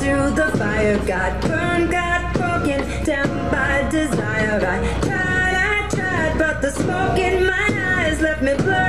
through the fire. Got burned, got broken down by desire. I tried, I tried, but the smoke in my eyes left me blind.